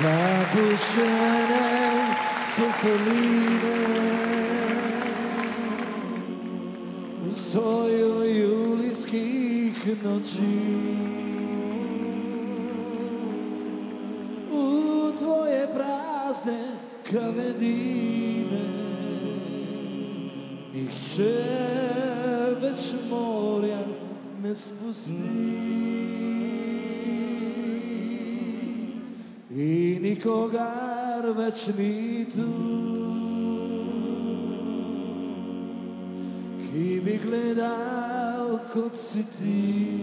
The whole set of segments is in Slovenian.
Zapušene se soline U soju julijskih noći. U tvoje prazne kavedine. Ih će već morja ne i nikogar već ni tu. Ki bi gledao kod si ti?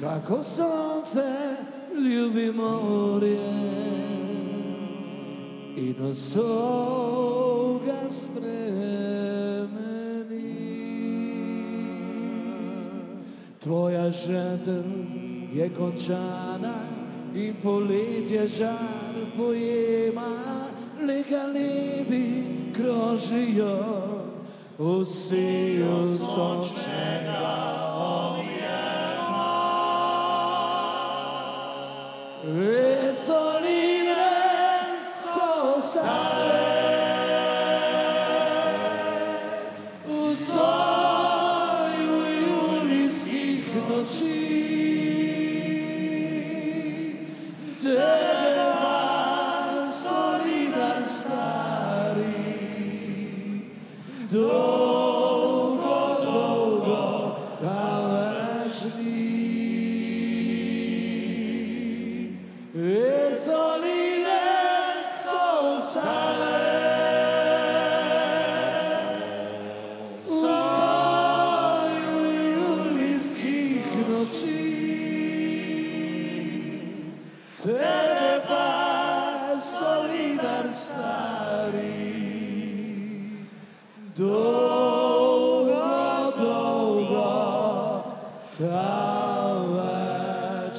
Kako sunce ljubi morje I do soga spremeni. Tvoja žetelj Jekończana i politje żar pojema Legalibi kroży ją U siju sącznego objema Wysolile so stare door. Ta več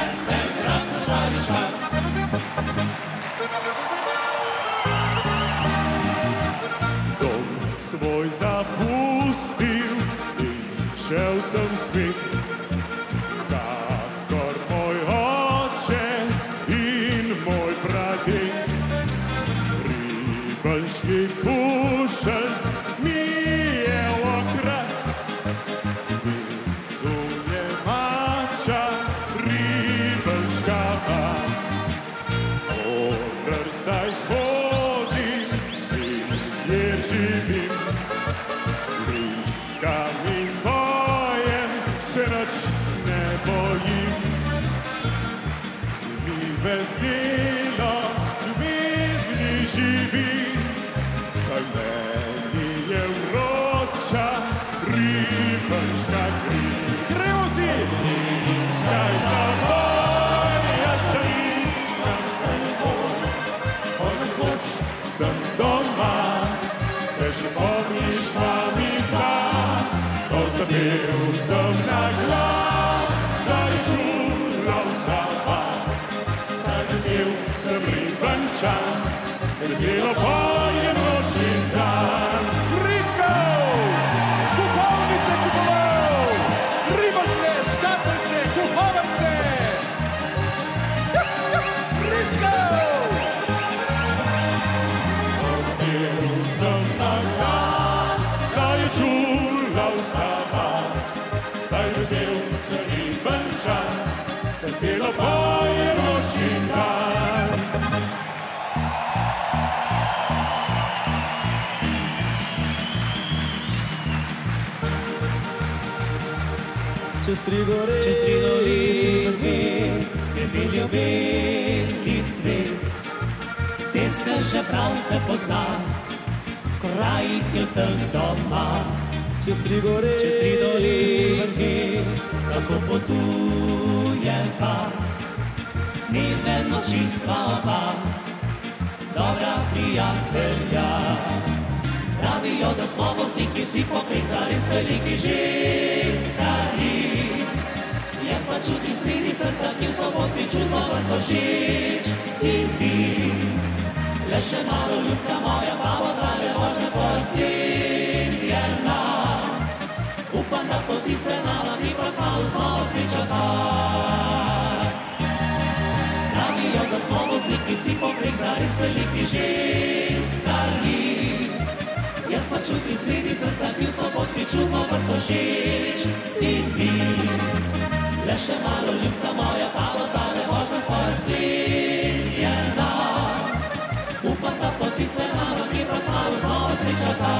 dom svoj zapustil in šel sem svet. Kakor moj oče in moj praded, ribanški pušelc veselo, ljubezni živi. Saj meni je vroča ribelška kri. Gremo si! Skaj za boj, jaz sem iskam se boj. Odkoč sem doma, se še spomniš, mamica, ko zapel sem na glas, sem ribančan, veselo pojem noč in dan. Frisko! Kupovnice kupoval! Ribažne, škatlce, kupovnice! Frisko! Zapel sem na glas, da je čula vsa vas. Saj vesel sem ribančan, veselo pojem noč in dan. Čez tri gore, Čez tri dolini je bil ljubili svet. Cesta še prav se pozna, krajih je vsem doma. čez tri gore, Čez tri dolini, kako potujem pa, mi vedno čisto oba, dobra prijatelja. Pravijo, da smo vozniki vsi povezali s veliki ženskami. Jaz pa čutim sredi srca, ki v sobotni čudno vrco všeč si ti. Le še malo ljubca moja, pa bo ta nemočna tvoja sklenjena. Upam, da poti se nama mi pa kmalu znova srečata. Pravijo, da smo vozniki vsi povezali s veliki ženskami. Jaz pa čutim sredi srca, ki v sobotni čudno vrco všeč si mi. Le še malo ljubca moja, pa bo ta nemočna tvoja sklenjena. Upam, da poti se nama mi pa kmalu znova srečata.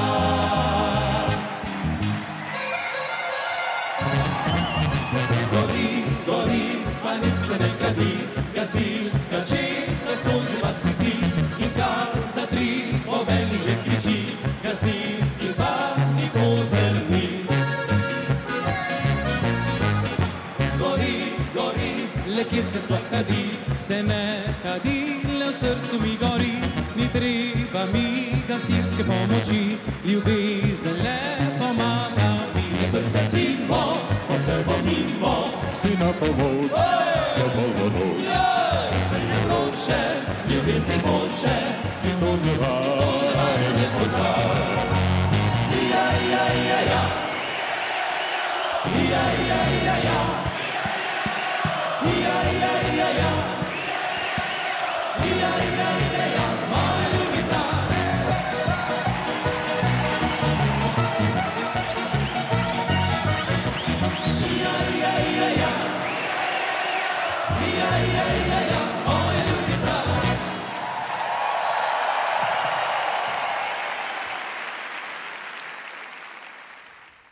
Gori, gori, pa nič se ne kadi, gasilska se sploh kadi, se me kadi, le v srcu mi gori, ni treba mi gasilske pomoči, ljubezen le pomaga mi. gasimo, pa se bo mimo, Si na pomoč, da bomo noč, ker je vroče, ljubezni hoče, in to ne vaje. ne pozna. Ja, ja, ja, ja. Ja, ja, ja, ja. Ja, Ja,